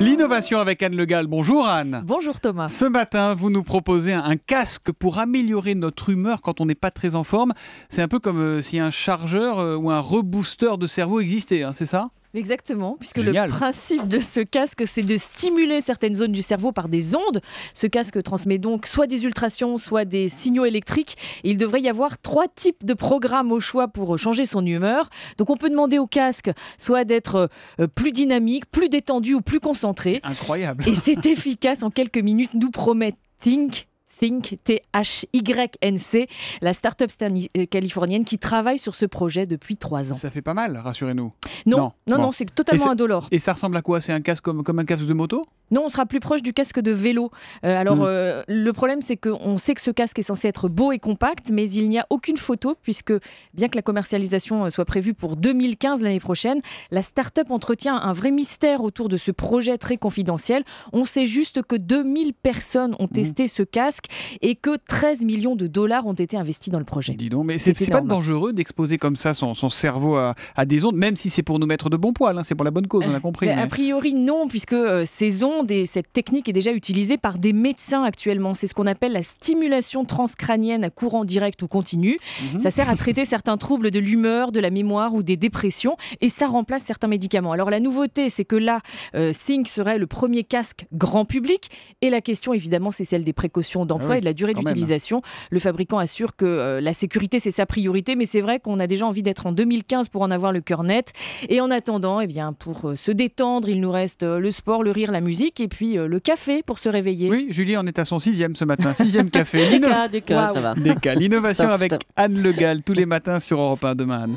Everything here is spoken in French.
L'innovation avec Anne Le Gall. Bonjour Anne. Bonjour Thomas. Ce matin, vous nous proposez un casque pour améliorer notre humeur quand on n'est pas très en forme. C'est un peu comme euh, si un chargeur euh, ou un rebooster de cerveau existait, hein, c'est ça? Exactement, puisque Génial. le principe de ce casque, c'est de stimuler certaines zones du cerveau par des ondes. Ce casque transmet donc soit des ultrations, soit des signaux électriques. Et il devrait y avoir trois types de programmes au choix pour changer son humeur. Donc on peut demander au casque soit d'être euh, plus dynamique, plus détendu ou plus concentré. Incroyable. Et c'est efficace en quelques minutes, nous promet Think. Think, T-H-Y-N-C, la start-up euh, californienne qui travaille sur ce projet depuis trois ans. Ça fait pas mal, rassurez-nous. Non, Non, non, bon. non, c'est totalement indolore. Et ça ressemble à quoi? C'est un casque comme, comme un casque de moto? Non, on sera plus proche du casque de vélo. Euh, alors, Mm. euh, le problème, c'est qu'on sait que ce casque est censé être beau et compact, mais il n'y a aucune photo, puisque bien que la commercialisation soit prévue pour 2015 l'année prochaine, la start-up entretient un vrai mystère autour de ce projet très confidentiel. On sait juste que 2000 personnes ont testé ce casque et que 13 millions de dollars ont été investis dans le projet. Dis donc, mais c'est pas dangereux d'exposer comme ça son, son cerveau à, à des ondes, même si c'est pour nous mettre de bons poils, hein, c'est pour la bonne cause, on a compris. Mais- A priori, non, puisque euh, ces ondes et cette technique est déjà utilisée par des médecins actuellement. C'est ce qu'on appelle la stimulation transcrânienne à courant direct ou continu. Mhm. Ça sert à traiter certains troubles de l'humeur, de la mémoire ou des dépressions, et ça remplace certains médicaments. Alors la nouveauté, c'est que là, euh, Think serait le premier casque grand public, et la question, évidemment, c'est celle des précautions d'emploi Ah oui, et de la durée d'utilisation. Le fabricant assure que euh, la sécurité, c'est sa priorité, mais c'est vrai qu'on a déjà envie d'être en 2015 pour en avoir le cœur net. Et en attendant, eh bien, pour euh, se détendre, il nous reste euh, le sport, le rire, la musique et puis euh, le café pour se réveiller. Oui, Julie en est à son sixième ce matin, sixième café. Des cas, des cas, ça va. Des cas. L'innovation avec Anne Le Gall tous les matins sur Europe 1 demain. Anne.